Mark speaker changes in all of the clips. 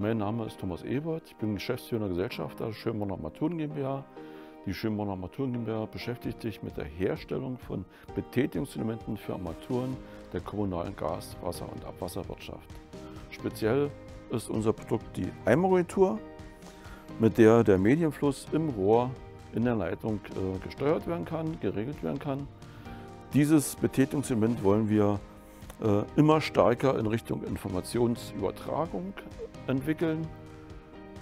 Speaker 1: Mein Name ist Thomas Ebert, ich bin Geschäftsführer Gesellschafter der Schönborn Armaturen GmbH. Die Schönborn Armaturen GmbH beschäftigt sich mit der Herstellung von Betätigungselementen für Armaturen der kommunalen Gas-, Wasser- und Abwasserwirtschaft. Speziell ist unser Produkt die Eimerrohitur, mit der der Medienfluss im Rohr in der Leitung äh, gesteuert werden kann, geregelt werden kann. Dieses Betätigungselement wollen wir äh, immer stärker in Richtung Informationsübertragung entwickeln,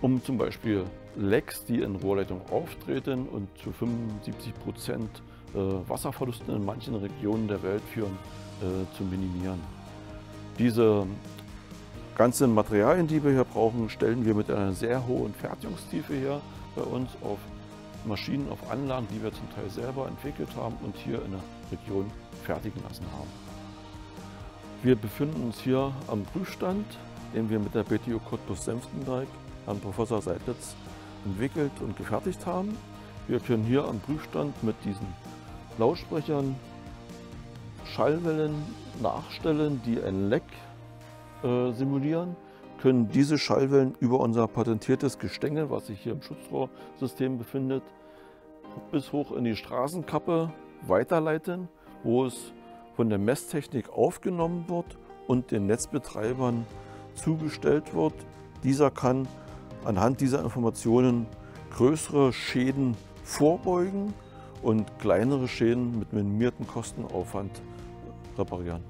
Speaker 1: um zum Beispiel Lecks, die in Rohrleitungen auftreten und zu 75 Prozent äh, Wasserverlusten in manchen Regionen der Welt führen, äh, zu minimieren. Diese ganzen Materialien, die wir hier brauchen, stellen wir mit einer sehr hohen Fertigungstiefe her bei uns auf Maschinen, auf Anlagen, die wir zum Teil selber entwickelt haben und hier in der Region fertigen lassen haben. Wir befinden uns hier am Prüfstand, den wir mit der BTU Cottbus Senftenberg Herrn Professor Seidlitz entwickelt und gefertigt haben. Wir können hier am Prüfstand mit diesen Lautsprechern Schallwellen nachstellen, die ein Leck äh, simulieren, können diese Schallwellen über unser patentiertes Gestänge, was sich hier im Schutzrohrsystem befindet, bis hoch in die Straßenkappe weiterleiten, wo es von der Messtechnik aufgenommen wird und den Netzbetreibern zugestellt wird. Dieser kann anhand dieser Informationen größere Schäden vorbeugen und kleinere Schäden mit minimiertem Kostenaufwand reparieren.